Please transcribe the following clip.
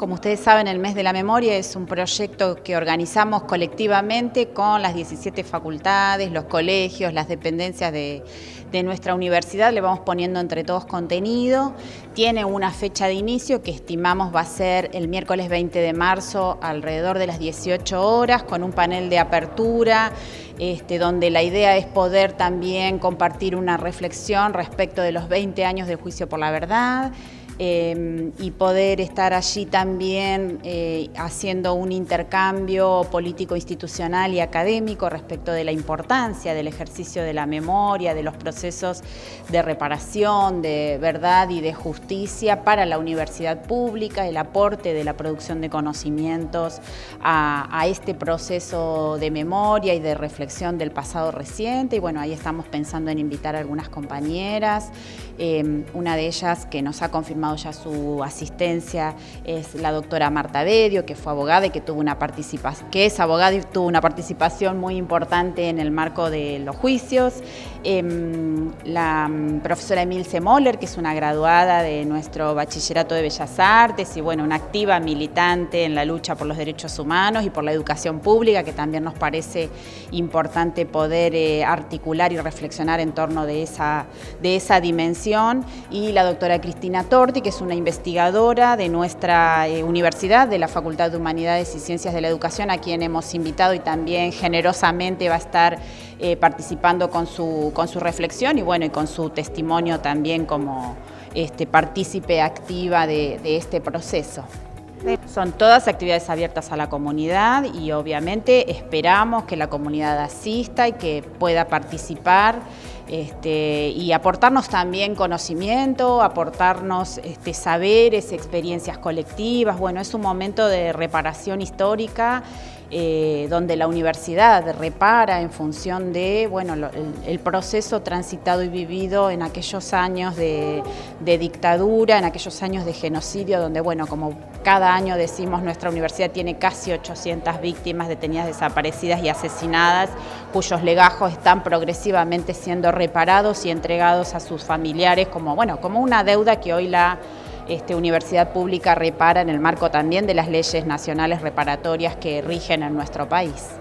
Como ustedes saben, el Mes de la Memoria es un proyecto que organizamos colectivamente con las 17 facultades, los colegios, las dependencias de, nuestra universidad. Le vamos poniendo entre todos contenido. Tiene una fecha de inicio que estimamos va a ser el miércoles 20 de marzo alrededor de las 18 horas con un panel de apertura este, donde la idea es poder también compartir una reflexión respecto de los 20 años del juicio por la verdad. Em, y poder estar allí también eh, haciendo un intercambio político, institucional y académico respecto de la importancia del ejercicio de la memoria, de los procesos de reparación, de verdad y de justicia para la universidad pública, el aporte de la producción de conocimientos a, este proceso de memoria y de reflexión del pasado reciente. Y bueno, ahí estamos pensando en invitar a algunas compañeras, em, una de ellas que nos ha confirmado ya su asistencia es la doctora Marta Bedio, que fue abogada y que tuvo una participación, que es abogada y tuvo una participación muy importante en el marco de los juicios. Em, la mm, profesora Emilce Moller, que es una graduada de nuestro bachillerato de Bellas Artes y bueno, una activa militante en la lucha por los derechos humanos y por la educación pública, que también nos parece importante poder eh, articular y reflexionar en torno de esa, de esa dimensión. Y la doctora Cristina Torti, que es una investigadora de nuestra eh, universidad, de la Facultad de Humanidades y Ciencias de la Educación, a quien hemos invitado y también generosamente va a estar eh, participando con su, con su reflexión y bueno, y con su testimonio también como este, partícipe activa de, de este proceso. Son todas actividades abiertas a la comunidad y obviamente esperamos que la comunidad asista y que pueda participar este, y aportarnos también conocimiento, aportarnos este, saberes, experiencias colectivas. Bueno, es un momento de reparación histórica eh, donde la universidad repara en función de bueno, el, proceso transitado y vivido en aquellos años de, dictadura, en aquellos años de genocidio, donde bueno, como cada año decimos, nuestra universidad tiene casi 800 víctimas detenidas, desaparecidas y asesinadas, cuyos legajos están progresivamente siendo reparados y entregados a sus familiares como, bueno, como una deuda que hoy la este, universidad pública repara en el marco también de las leyes nacionales reparatorias que rigen en nuestro país.